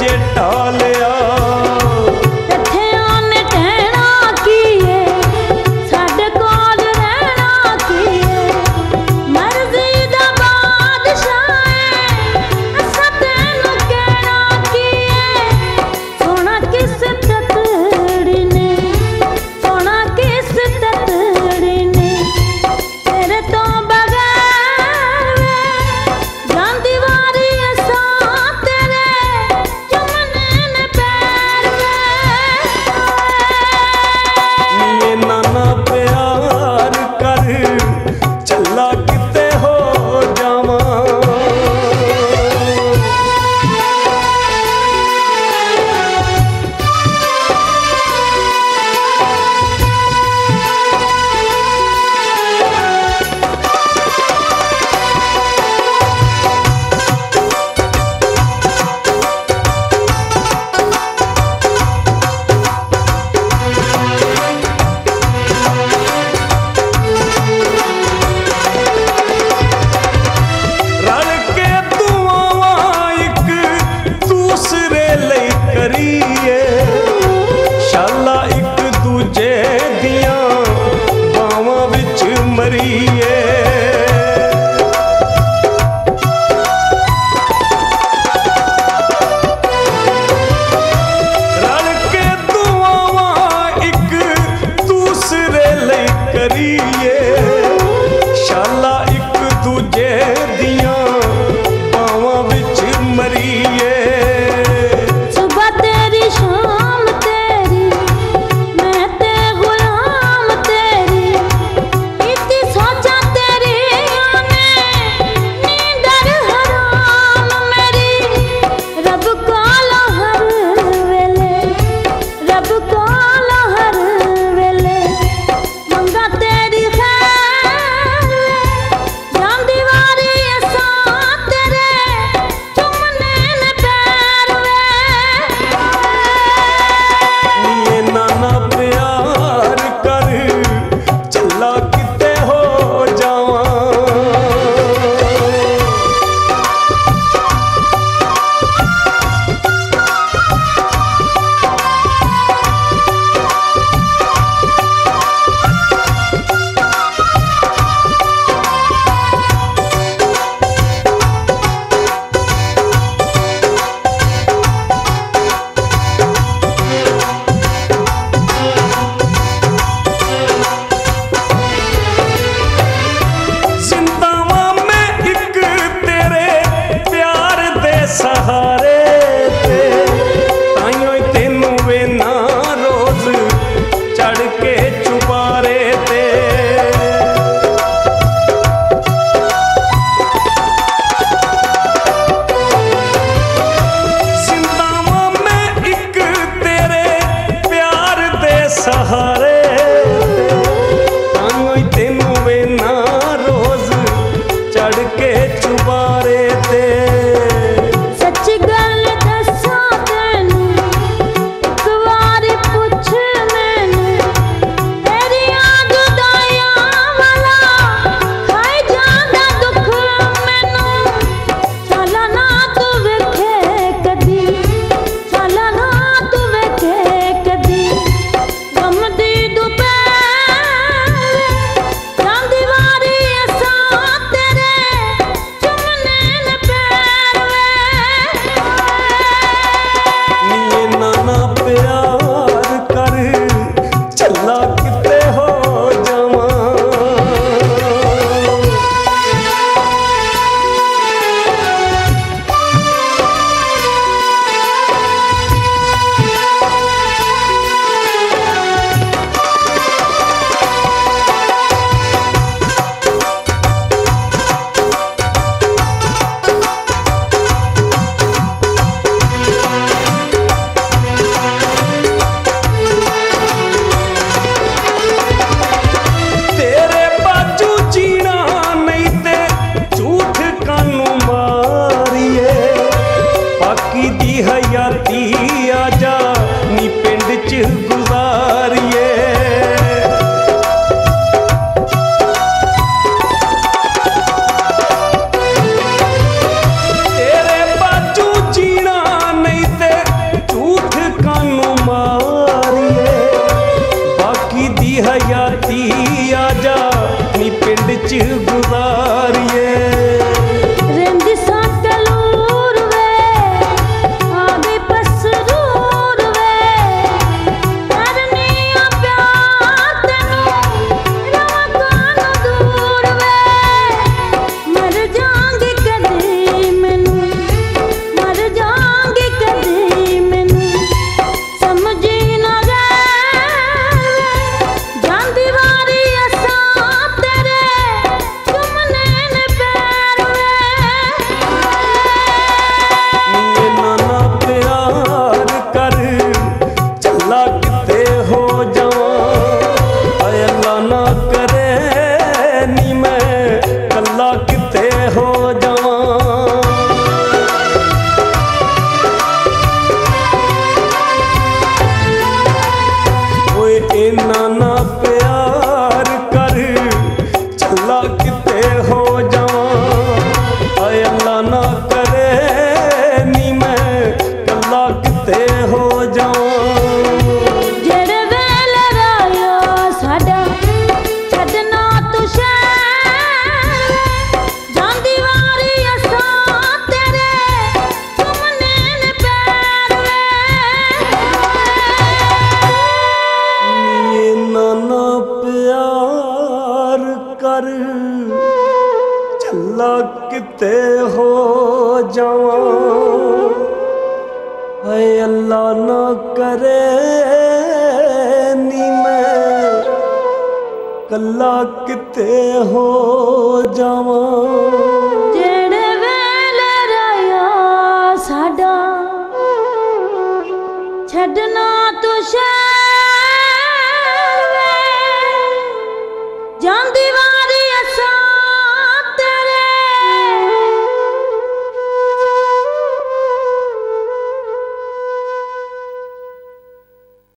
ਜੇ ਟਾਲਿਆ ਜਾਵਾਂ। ਹਏ ਅੱਲਾ ਨੀ ਮੈਂ। ਕੱਲਾ ਕਿਤੇ ਹੋ ਜਾਵਾਂ। ਜਿਹੜੇ ਵੇਲੇ ਰਾਇਆ ਸਾਡਾ, ਛੱਡਣਾ ਤੂੰ